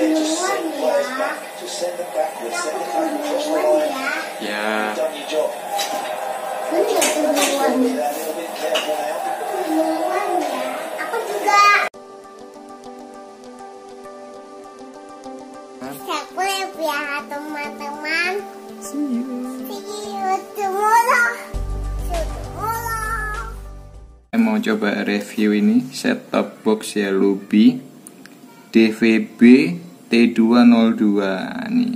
there, just send the players back. Just send them backwards. Send them back across the line. Ya, You've done your job. Bener duluan. Be that little bit careful now. Duluan ya. Aku juga. Subscribe ya teman-teman. see you. See you tomorrow. See you tomorrow. Saya mau coba review ini set top box ya Lubi DVB T202 nih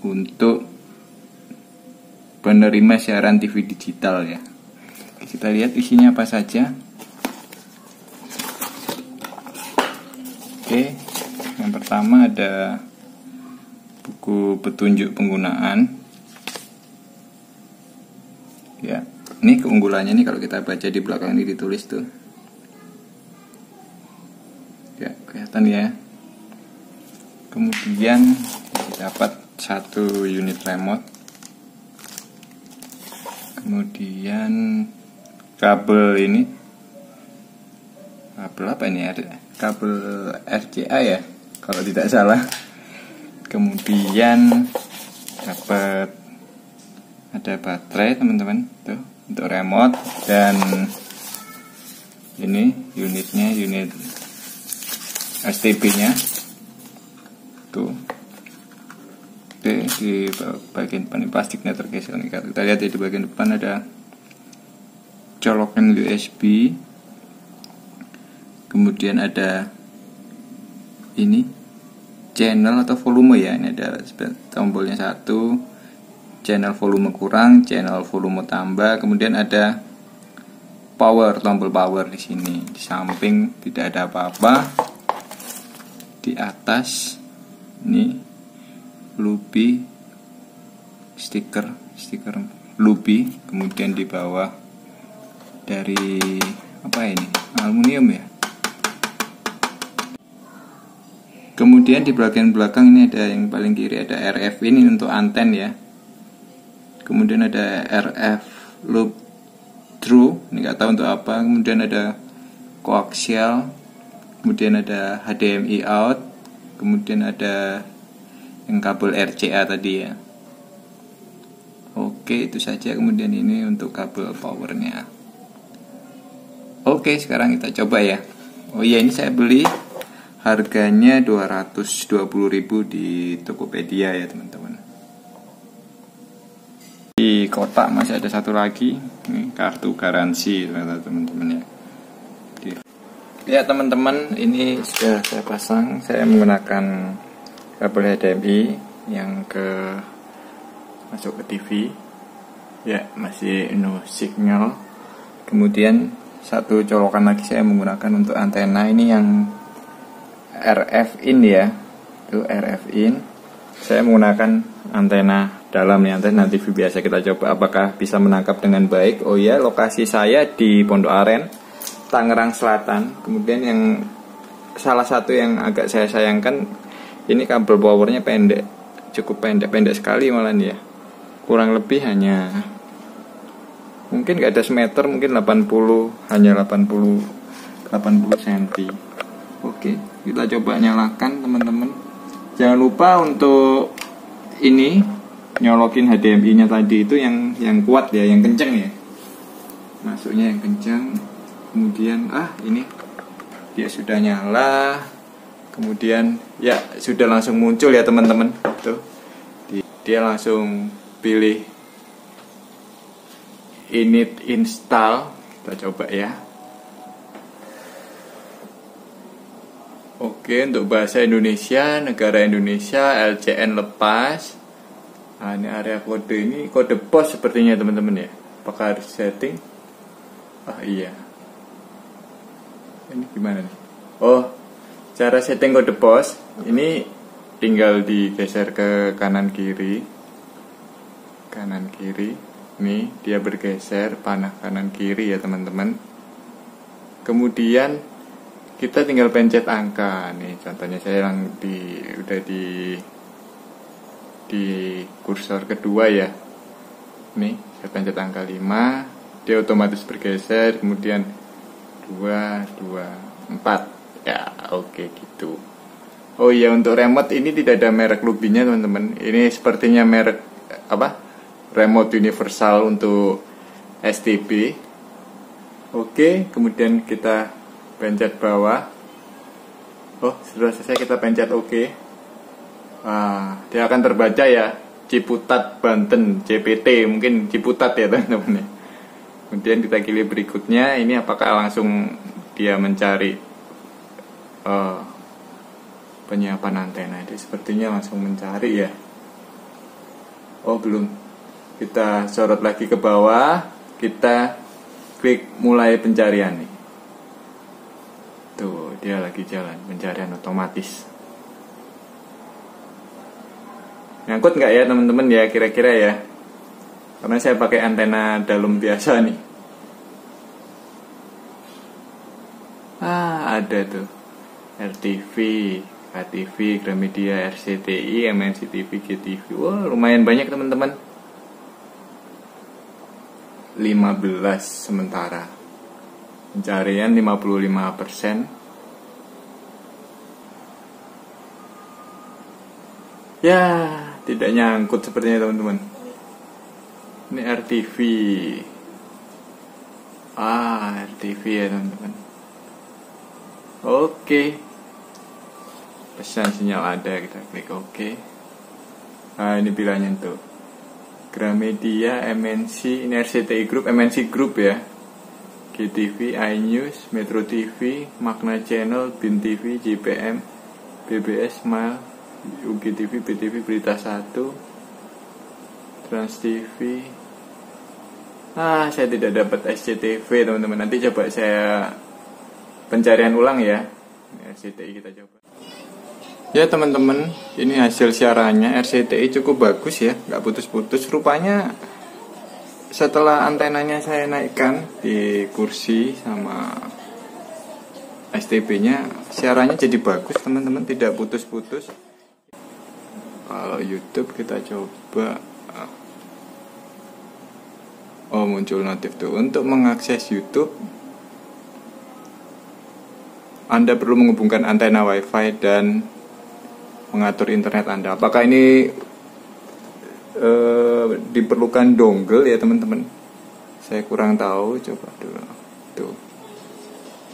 untuk penerima siaran TV digital ya. Kita lihat isinya apa saja. Oke, yang pertama ada buku petunjuk penggunaan. Ya, ini keunggulannya nih kalau kita baca di belakang ini ditulis tuh. Ya, kelihatan ya. Kemudian dapat satu unit remote. Kemudian kabel ini kabel apa ini ada kabel RCA ya kalau tidak salah. Kemudian dapat ada baterai teman-teman tuh untuk remote dan ini unitnya unit STB nya tuh oke di bagian depan ini plastiknya tergeser nih kita lihat ya, di bagian depan ada colokan USB kemudian ada ini channel atau volume ya. Ini ada tombolnya satu channel volume kurang, channel volume tambah, kemudian ada power, tombol power di sini. Di samping tidak ada apa-apa. Di atas ini Lubi stiker, stiker Lubi, kemudian di bawah dari apa ini? Aluminium ya. Kemudian di bagian belakang ini ada yang paling kiri ada RF ini untuk anten ya kemudian ada RF loop through ini nggak tahu untuk apa kemudian ada coaxial kemudian ada HDMI out kemudian ada yang kabel RCA tadi ya. Oke itu saja kemudian ini untuk kabel powernya. Oke sekarang kita coba ya. Oh iya ini saya beli harganya 220.000 di Tokopedia ya teman-teman. Di kotak masih ada satu lagi. Ini kartu garansi teman-teman ya ya teman-teman ini sudah saya pasang. Saya menggunakan kabel HDMI yang ke masuk ke TV ya masih no signal. Kemudian satu colokan lagi saya menggunakan untuk antena ini yang RF in ya. Itu RF in. Saya menggunakan antena dalam nih antena TV biasa kita coba. Apakah bisa menangkap dengan baik? Oh ya lokasi saya di Pondok Aren Tangerang Selatan kemudian yang salah satu yang agak saya sayangkan ini kabel powernya pendek cukup pendek pendek sekali malah ya kurang lebih hanya mungkin gak ada semeter mungkin 80 hanya 80 80 cm oke kita coba nyalakan teman-teman jangan lupa untuk ini nyolokin HDMI-nya tadi itu yang yang kuat ya, yang kenceng ya. Masuknya yang kenceng. Kemudian ah ini dia sudah nyala. Kemudian ya sudah langsung muncul ya teman-teman. Tuh. Di- Dia langsung pilih init install. Kita coba ya. Oke, untuk bahasa Indonesia, negara Indonesia, LCN lepas. Nah, ini area kode ini kode pos sepertinya teman-teman ya. Apakah harus setting? Ah iya. Ini gimana nih? Oh, cara setting kode pos ini tinggal digeser ke kanan kiri. Kanan kiri. Nih, dia bergeser panah kanan kiri ya teman-teman. Kemudian kita tinggal pencet angka nih contohnya saya yang di udah di di kursor kedua ya nih saya pencet angka 5 dia otomatis bergeser kemudian 2 2 4 ya oke gitu Oh iya untuk remote ini tidak ada merek Lubinya teman-teman. Ini sepertinya merek apa? Remote universal untuk STB. Oke, kemudian kita pencet bawah. Oh, sudah selesai kita pencet oke. Wah, dia akan terbaca ya. Ciputat Banten CPT mungkin Ciputat ya teman-teman. Kemudian kita pilih berikutnya ini apakah langsung dia mencari uh, penyiapan antena sepertinya langsung mencari ya. Oh belum. Kita sorot lagi ke bawah kita klik mulai pencarian nih. Tuh dia lagi jalan pencarian otomatis. Nyangkut nggak ya teman-teman ya kira-kira ya karena saya pakai antena dalam biasa nih ah ada tuh RTV KTV, Gramedia, RCTI, MNC TV, GTV. Wah, lumayan banyak teman-teman. 15 sementara. Pencarian 55%. Ya, tidak nyangkut sepertinya teman-teman. Ini RTV. Ah, RTV ya teman-teman. Oke pesan sinyal ada kita klik OK nah ini pilihannya tuh Gramedia MNC ini RCTI Group MNC Group ya GTV iNews Metro TV Magna Channel BIN TV JPM BBS Smile UGTV BTV Berita 1 Trans TV ah saya tidak dapat SCTV teman-teman. Nanti coba saya pencarian ulang ya. RCTI kita coba. Ya teman-teman, ini hasil siarannya. RCTI cukup bagus ya, nggak putus-putus. Rupanya setelah antenanya saya naikkan di kursi sama STB-nya, siarannya jadi bagus teman-teman, tidak putus-putus. Kalau YouTube kita coba Oh muncul notif tuh Untuk mengakses YouTube Anda perlu menghubungkan antena WiFi dan mengatur internet Anda. Apakah ini e, diperlukan dongle ya teman-teman? Saya kurang tahu, coba dulu. Tuh.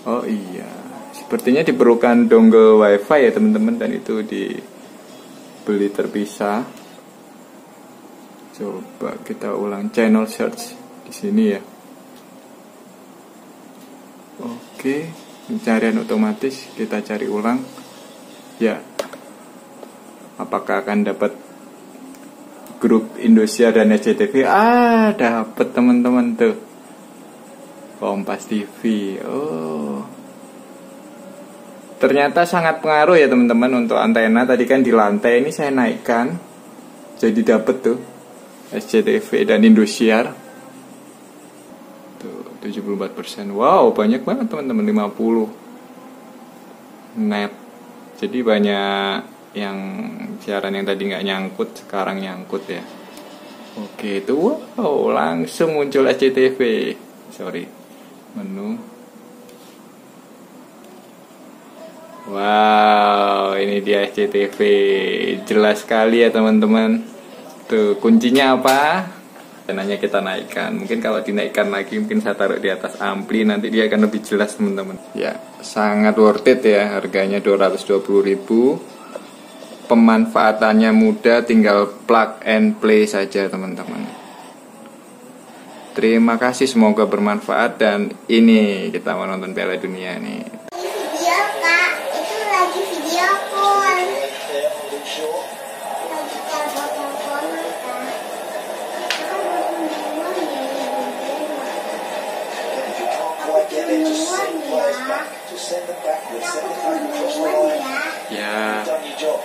Oh iya, sepertinya diperlukan dongle WiFi ya teman-teman dan itu dibeli terpisah. Coba kita ulang channel search di sini ya. Oke, pencarian otomatis kita cari ulang. Ya, apakah akan dapat grup Indosiar dan SCTV ah dapat teman-teman tuh. Kompas TV oh. Ternyata sangat pengaruh ya teman-teman untuk antena. Tadi kan di lantai ini saya naikkan jadi dapat tuh SCTV dan Indosiar. Tuh 74% wow banyak banget teman-teman. 50 net. Jadi banyak yang siaran yang tadi nggak nyangkut sekarang nyangkut ya. Oke itu wow langsung muncul SCTV sorry menu. Wow ini dia SCTV jelas sekali ya teman-teman tuh kuncinya apa? Dananya kita naikkan. Mungkin kalau dinaikkan lagi mungkin saya taruh di atas ampli nanti dia akan lebih jelas teman-teman. Ya sangat worth it ya harganya 220.000 pemanfaatannya mudah tinggal plug and play saja teman-teman. Terima kasih semoga bermanfaat. Dan ini kita menonton Piala Dunia nih Get just send players back. Just send them back. Send them back across the line. ya You've done your job.